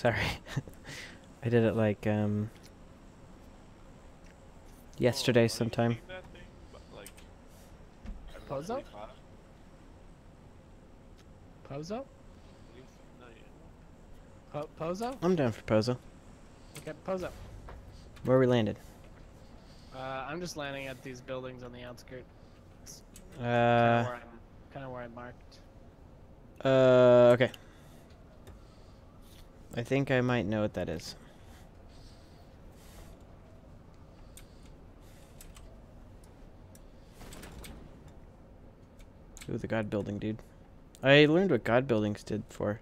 Sorry. I did it like um yesterday sometime. eating that thing? But, I'm Pozo? Pozo? What do you think? No, you- Po- Pozo? I'm down for Pozo. Okay, Pozo. Where we landed? Uh, I'm just landing at these buildings on the outskirts. Uh, Kind of where, where I marked. uh, okay. I think I might know what that is. Ooh, the God building, dude. I learned what God buildings did for.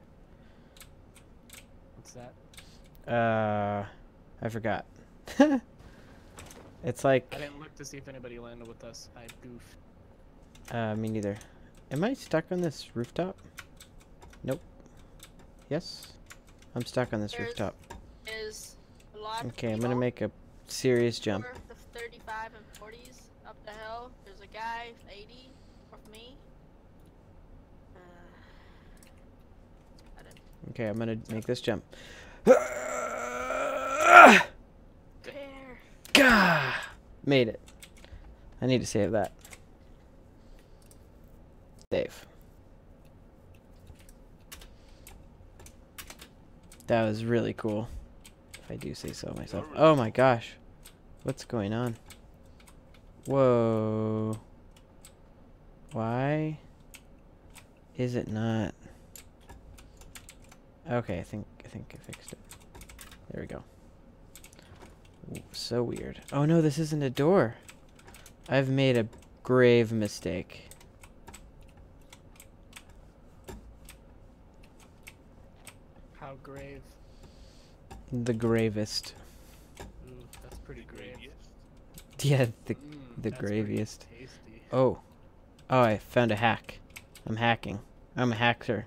What's that? Uh, I forgot. it's like, I didn't look to see if anybody landed with us. I goofed. uh, me neither. Am I stuck on this rooftop? Nope. Yes? I'm stuck on this There's rooftop. Is a lot of Okay, I'm gonna make a serious jump. of 35 and 40s up the hill. There's a guy 80 of me. Uh. Okay, I'm gonna make this jump. Gah! Made it. I need to save that. Save. That was really cool. If I do say so myself. Oh my gosh. What's going on? Whoa. Why is it not? Okay, I think I think I fixed it. There we go. Ooh, So weird. Oh no, this isn't a door. I've made a grave mistake. How grave. The gravest. Ooh, that's pretty grave. Yeah, the Mm, the that's graviest. Oh. Oh, I found a hack. I'm hacking. I'm a hacker.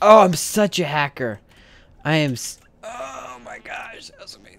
Oh, I'm such a hacker. I am s- Oh my gosh, that was amazing.